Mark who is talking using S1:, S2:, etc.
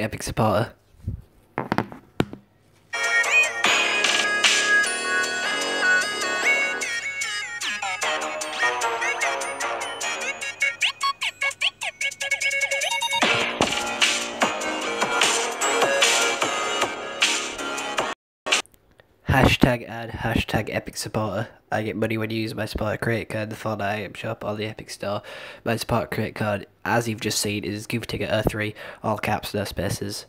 S1: Epic supporter. Hashtag ad, hashtag epic supporter. I get money when you use my Support-A-Creator code, the Fortnite item shop, or the Epic Store. My Support-A-Creator code, as you've just seen, is Goof Ticket uh, 3 all caps, no spaces.